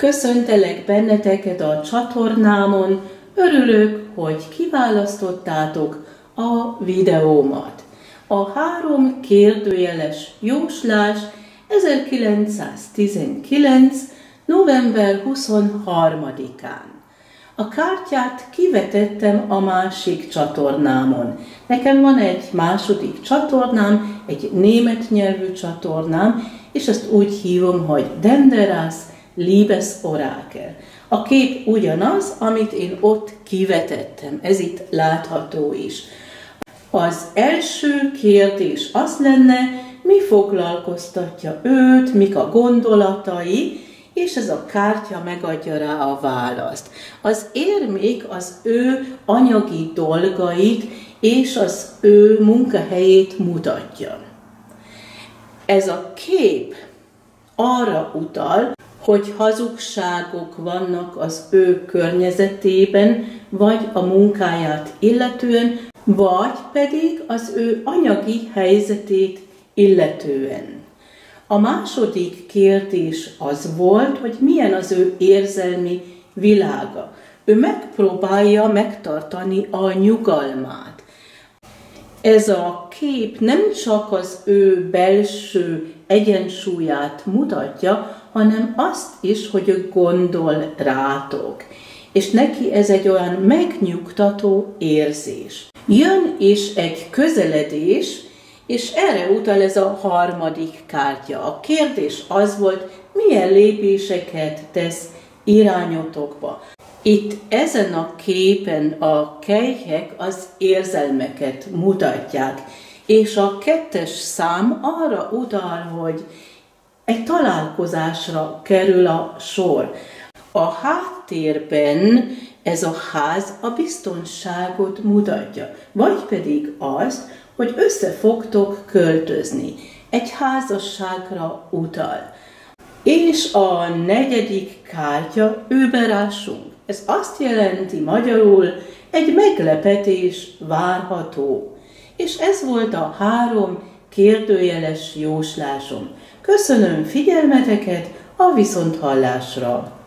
Köszöntelek benneteket a csatornámon, örülök, hogy kiválasztottátok a videómat. A három kérdőjeles jóslás 1919. november 23-án. A kártyát kivetettem a másik csatornámon. Nekem van egy második csatornám, egy német nyelvű csatornám, és ezt úgy hívom, hogy Denderász Liebes Orakel. A kép ugyanaz, amit én ott kivetettem. Ez itt látható is. Az első kérdés az lenne, mi foglalkoztatja őt, mik a gondolatai, és ez a kártya megadja rá a választ. Az érmék az ő anyagi dolgait és az ő munkahelyét mutatja. Ez a kép arra utal, hogy hazugságok vannak az ő környezetében, vagy a munkáját illetően, vagy pedig az ő anyagi helyzetét illetően. A második kérdés az volt, hogy milyen az ő érzelmi világa. Ő megpróbálja megtartani a nyugalmát. Ez a kép nem csak az ő belső egyensúlyát mutatja, hanem azt is, hogy ő gondol rátok. És neki ez egy olyan megnyugtató érzés. Jön is egy közeledés, és erre utal ez a harmadik kártya. A kérdés az volt, milyen lépéseket tesz irányotokba. Itt ezen a képen a kejhek az érzelmeket mutatják, és a kettes szám arra utal, hogy egy találkozásra kerül a sor. A háttérben ez a ház a biztonságot mutatja, vagy pedig azt, hogy össze fogtok költözni. Egy házasságra utal. És a negyedik kártya őberásunk. Ez azt jelenti magyarul, egy meglepetés várható. És ez volt a három kérdőjeles jóslásom. Köszönöm figyelmeteket a viszonthallásra!